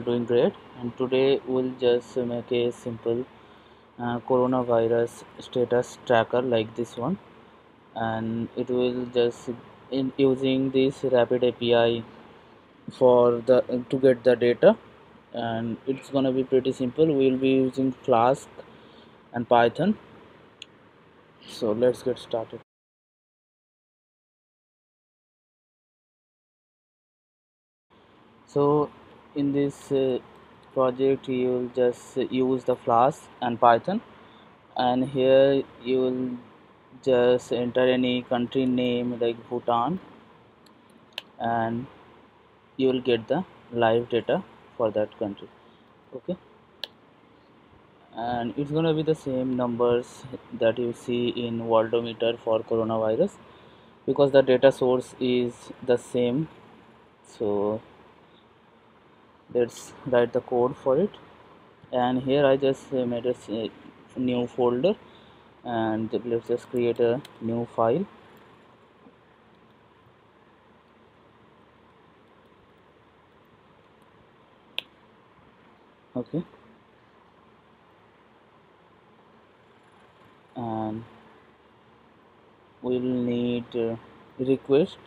doing great. And today we'll just make a simple uh, coronavirus status tracker like this one. And it will just in using this rapid API for the to get the data. And it's gonna be pretty simple. We'll be using flask and python. So let's get started. So in this uh, project you will just use the flask and python. And here you will just enter any country name like Bhutan. And you will get the live data for that country. Okay? And it's gonna be the same numbers that you see in worldometer for coronavirus because the data source is the same. So let's write the code for it. And here I just made a new folder and let's just create a new file. Okay. And we'll need uh, request.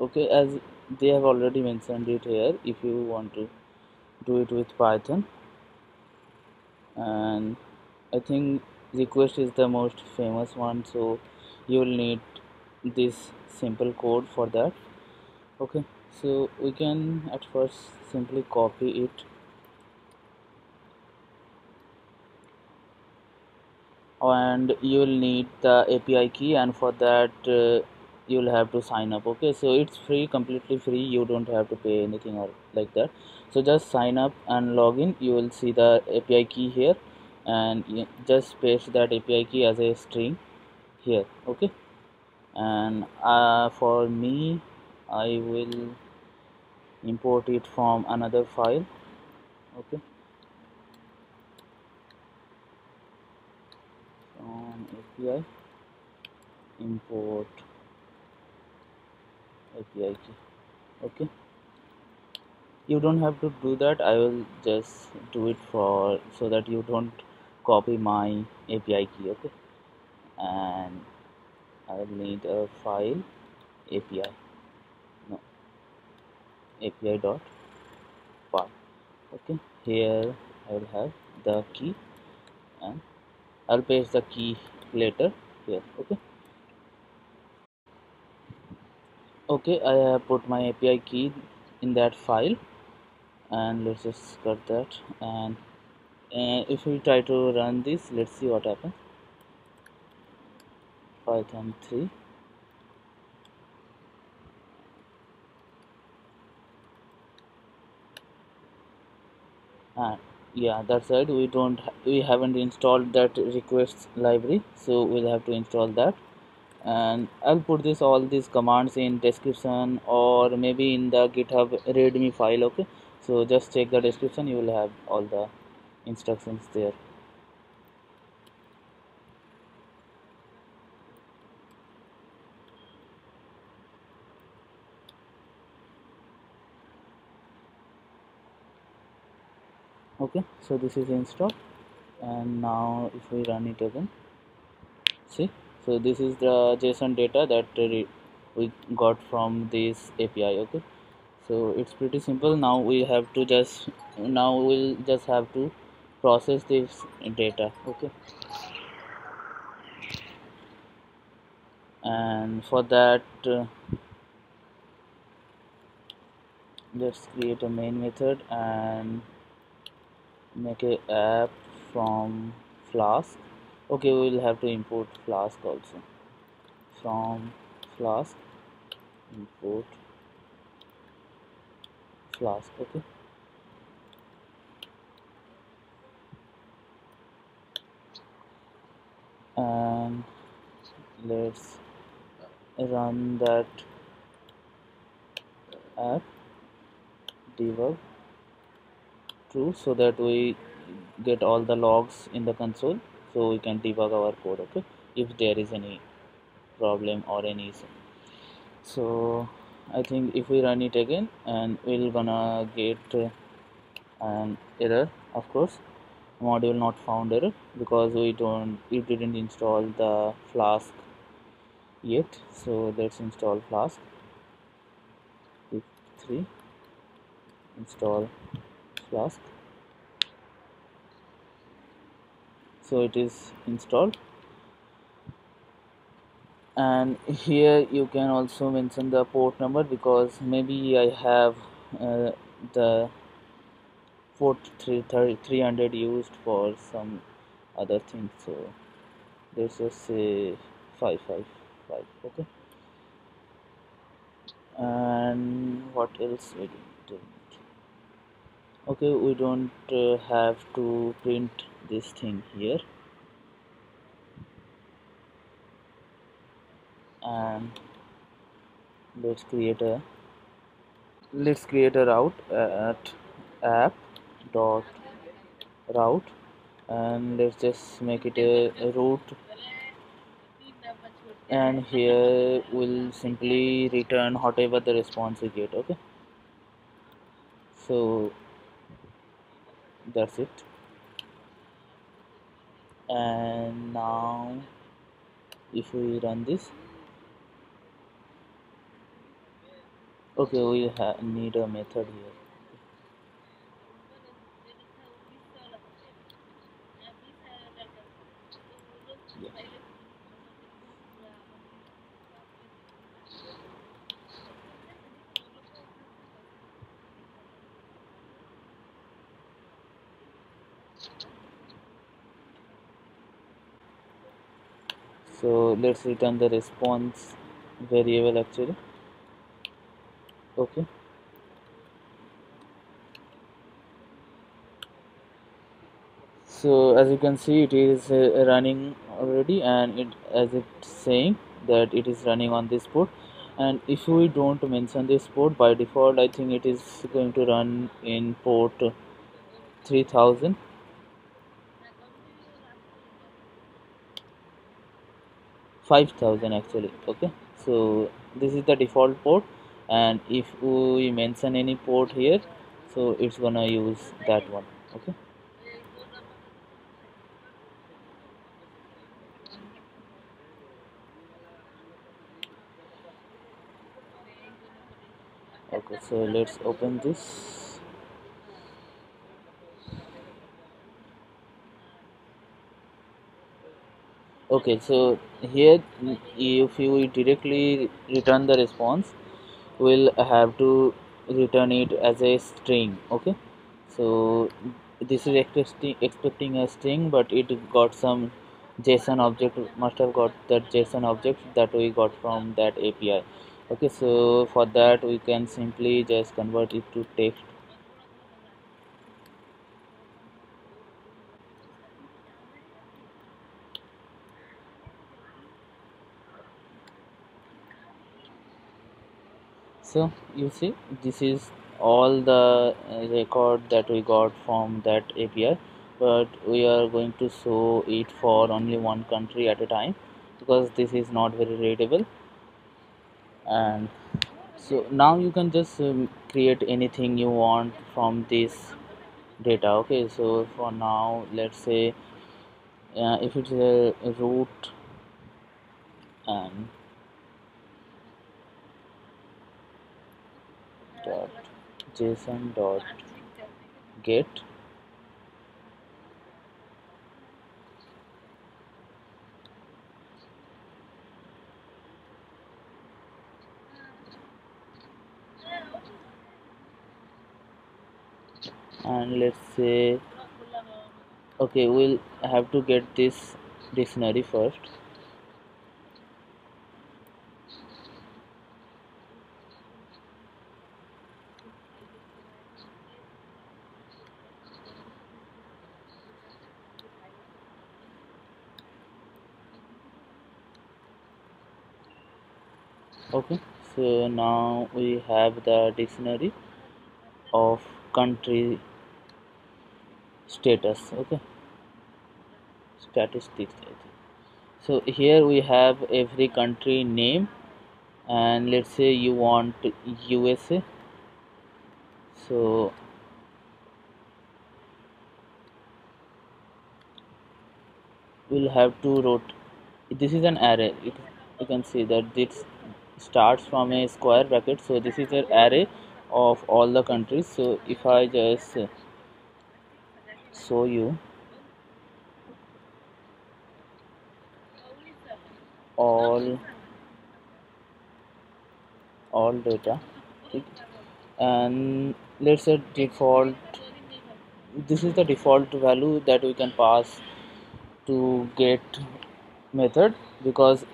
Okay as they have already mentioned it here if you want to do it with python. And i think request is the most famous one so you will need this simple code for that. Okay so we can at first simply copy it. And you will need the API key and for that uh, you will have to sign up okay? So it's free completely free. You don't have to pay anything or like that. So just sign up and log in. You will see the API key here. And just paste that API key as a string here okay? And uh, for me I will import it from another file okay? From API import API key okay. You don't have to do that. I will just do it for so that you don't copy my API key okay? And I will need a file API no. API dot file okay. Here I will have the key and I'll paste the key later here okay okay I have put my API key in that file. And let's just cut that. And uh, if we try to run this let's see what happens. Python 3 and yeah that's right we don't we haven't installed that requests library so we'll have to install that and I'll put this all these commands in description or maybe in the github readme file okay? So just check the description you will have all the instructions there. Okay so this is installed. And now if we run it again see so this is the json data that we got from this api okay? So it's pretty simple. Now we have to just now we'll just have to process this data okay? And for that uh, let's create a main method and make a app from flask okay we will have to import flask also. From flask import flask okay. And let's run that app debug true so that we get all the logs in the console so we can debug our code okay if there is any problem or any issue. So I think if we run it again and we'll gonna get and error of course. Module not found error because we don't it didn't install the flask yet. So let's install flask. 3 install flask so it is installed. And here you can also mention the port number because maybe I have uh, the port 300 used for some other things. So let's just say 555 okay? And what else we do okay we don't uh, have to print this thing here. And let's create a let's create a route at app dot route and let's just make it a, a route. And here we'll simply return whatever the response we get okay? So that's it and now if we run this. Okay we need a method here so let's return the response variable actually. Okay. So as you can see it is uh, running already and it as it's saying that it is running on this port. And if we don't mention this port by default I think it is going to run in port 3000 5000 actually okay? So this is the default port and if we mention any port here so it's gonna use that one okay? Okay so let's open this okay so here if you directly return the response we'll have to return it as a string okay? So this is expecting expecting a string but it got some json object must have got that json object that we got from that api okay so for that we can simply just convert it to text so you see this is all the uh, record that we got from that API but we are going to show it for only one country at a time because this is not very readable. And so now you can just um, create anything you want from this data okay? So for now let's say uh, if it's a, a root and dot json dot get. And let's say okay we'll have to get this dictionary first okay so now we have the dictionary of country status okay? Statistics so here we have every country name and let's say you want USA so we'll have to rotate this is an array. You can see that this starts from a square bracket. So this is an array of all the countries. So if I just show you all all data and let's say default this is the default value that we can pass to get method because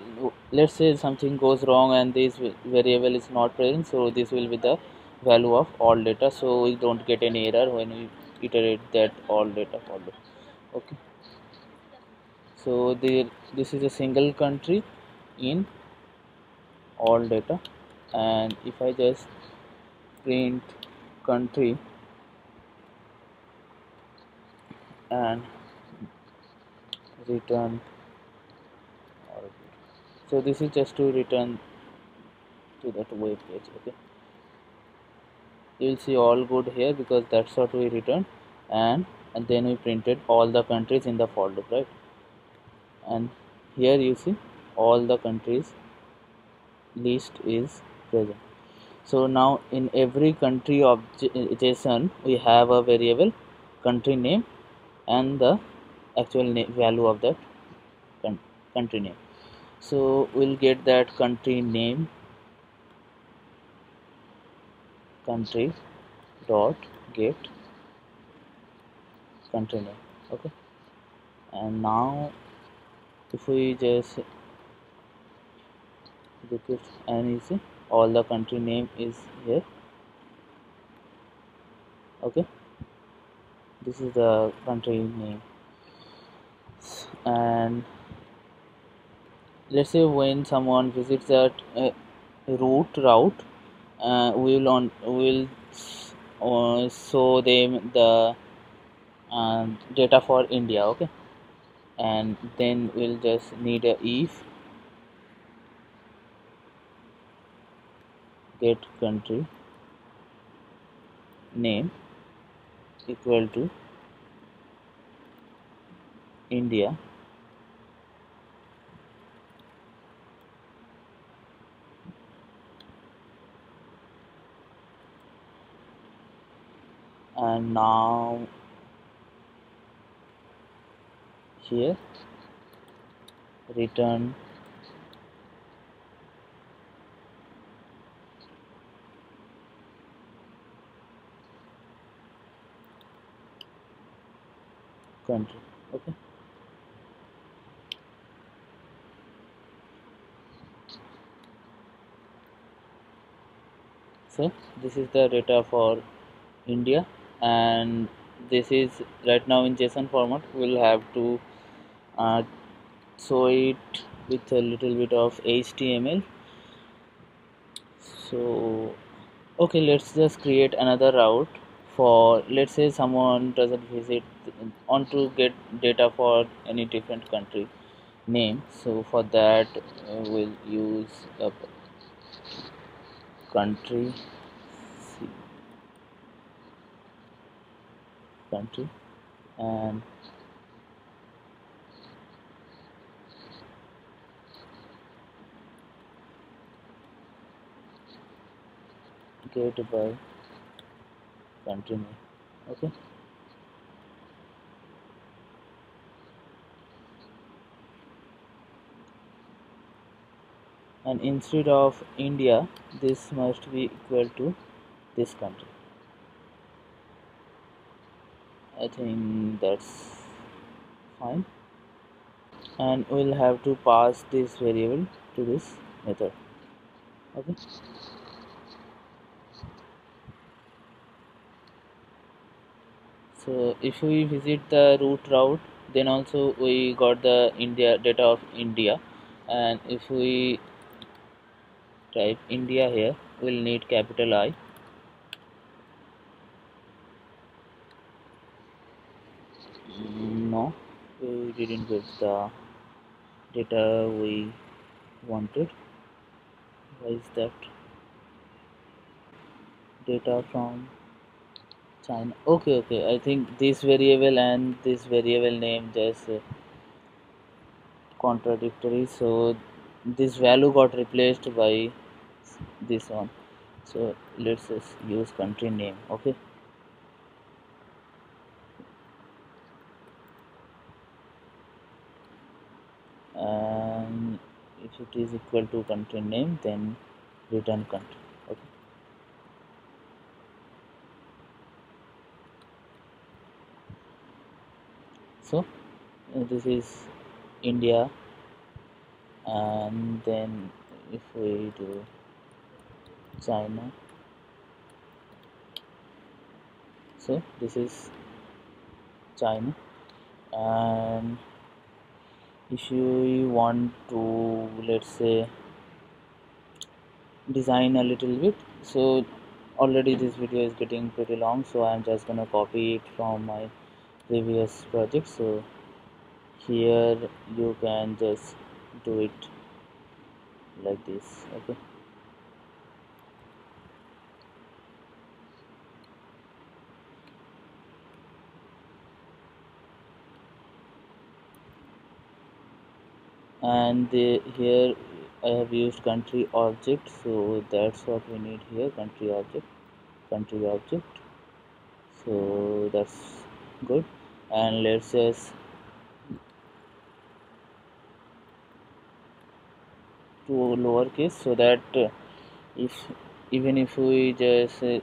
let's say something goes wrong and this variable is not present so this will be the value of all data. So we don't get any error when we iterate that all data for okay. So the this is a single country in all data. And if I just print country and return so this is just to return to that web page okay? You will see all good here because that's what we returned. And and then we printed all the countries in the loop right? And here you see all the countries list is present. So now in every country of json we have a variable country name and the actual value of that country name so we'll get that country name. Country dot get. Country name. Okay. And now if we just look it and you see all the country name is here. Okay. This is the country name. And let's say when someone visits that uh, route route uh, we will on will uh, show them the uh, data for India okay? And then we'll just need a if get country name equal to India and now here return. Country okay. So this is the data for India and this is right now in JSON format. We'll have to uh, show it with a little bit of HTML so okay let's just create another route for let's say someone doesn't visit want to get data for any different country name. So for that uh, we'll use a country country and um, get by country name okay. And instead of India this must be equal to this country I think that's fine. And we'll have to pass this variable to this method. Okay. So if we visit the root route then also we got the India data of India. And if we type India here we'll need capital I no didn't get the data we wanted. Why is that? Data from China. Okay okay. I think this variable and this variable name just uh, contradictory. So this value got replaced by this one. So let's just use country name okay and if it is equal to country name then return country okay. So uh, this is India and then if we do China. So this is China and if you want to let's say design a little bit so already this video is getting pretty long so I'm just gonna copy it from my previous project. So here you can just do it like this okay and here I have used country object so that's what we need here country object country object. So that's good. And let's just to lowercase so that uh, if even if we just uh,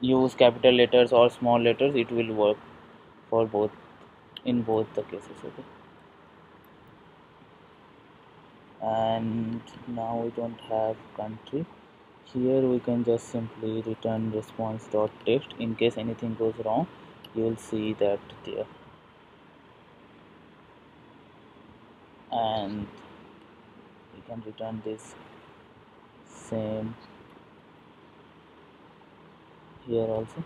use capital letters or small letters it will work for both in both the cases okay and now we don't have country. Here we can just simply return response dot text in case anything goes wrong you will see that there. And we can return this same here also.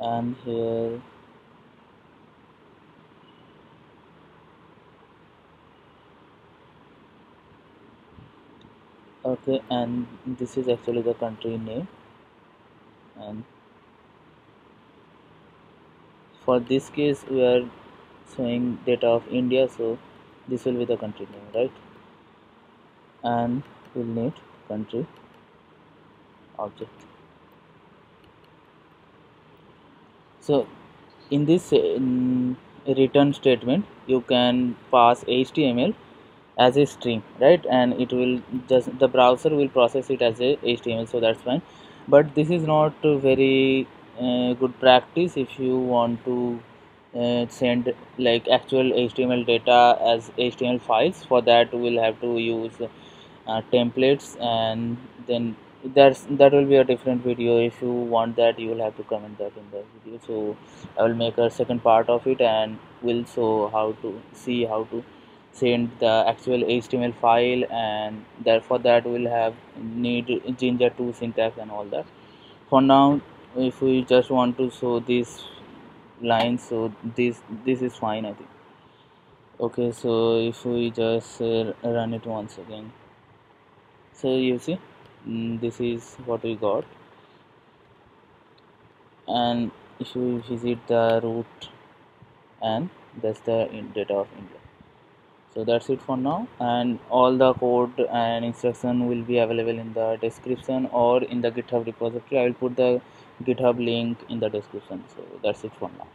And here okay and this is actually the country name. And for this case we are showing data of India so this will be the country name right? And we'll need country object. So in this in return statement you can pass HTML as a string right? And it will just the browser will process it as a HTML so that's fine. But this is not very uh, good practice if you want to uh, send like actual HTML data as HTML files. For that we'll have to use uh, templates and then that's that will be a different video. If you want that you will have to comment that in the video. So I will make a second part of it and we'll show how to see how to send the actual HTML file and therefore that will have need Jinja 2 syntax and all that. For now if we just want to show this line so this this is fine I think. Okay so if we just uh, run it once again. So you see mm, this is what we got. And if we visit the root and that's the data of India so that's it for now. And all the code and instruction will be available in the description or in the github repository. I will put the github link in the description. So that's it for now